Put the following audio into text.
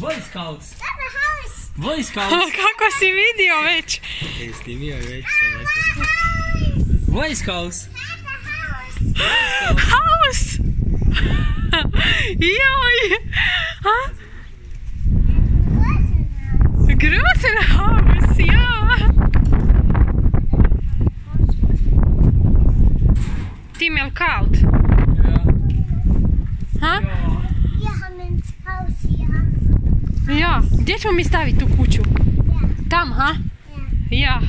Boy Scouts. Boy Scouts. Kako si vidio već? E, snimio je već sad. Boy Scouts. House. Haus! Joj! A? Großen Haus, ja! Tim, jel Ja. Gdje ćemo mi staviti tu kuću? Ja. Tam, ha? Ja. Ja.